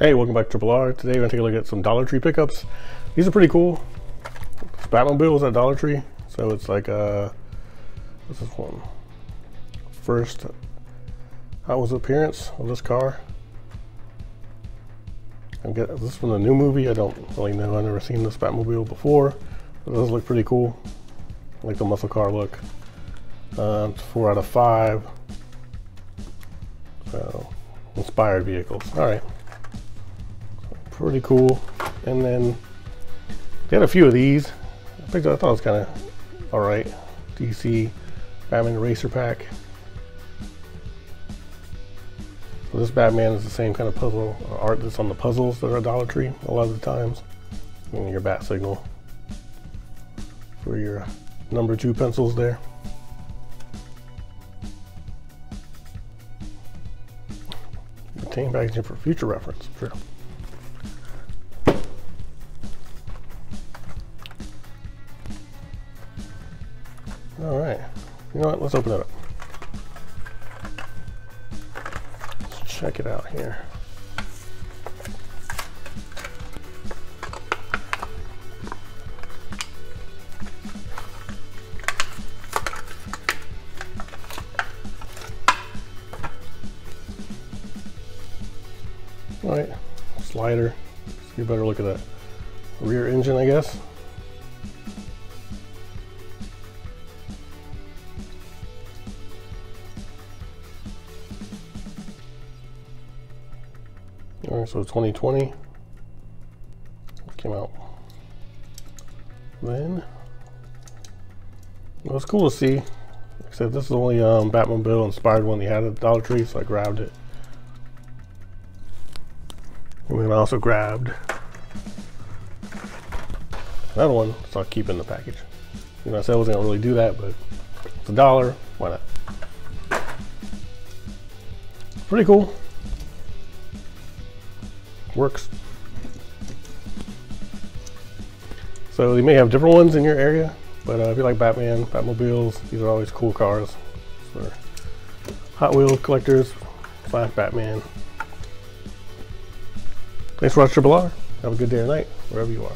Hey, welcome back to Triple R. Today we're gonna take a look at some Dollar Tree pickups. These are pretty cool. It's Batmobiles at Dollar Tree. So it's like uh what's this one? First how was the appearance of this car. I'm get this from the new movie. I don't really know. I've never seen this Batmobile before. It does look pretty cool. I like the muscle car look. Uh, four out of five. So inspired vehicles. All right pretty cool. And then they had a few of these. I picked up, I thought it was kind of all right. DC Batman Eraser Pack. So this Batman is the same kind of puzzle uh, art that's on the puzzles that are Dollar Tree a lot of the times. And your bat signal for your number two pencils there. Retain packaging for future reference, sure. All right. You know what? Let's open it up. Let's check it out here. All right, slider. You better look at that rear engine, I guess. So 2020 came out then. Well, it's cool to see. Like I said, this is the only um, Batmobile inspired one they had at Dollar Tree, so I grabbed it. And then I also grabbed another one, so I'll keep in the package. You know, I said I wasn't gonna really do that, but it's a dollar, why not? Pretty cool works. So you may have different ones in your area, but uh, if you like Batman, Batmobiles, these are always cool cars for Hot Wheels collectors slash Batman. Thanks for watching Triple R. Have a good day or night, wherever you are.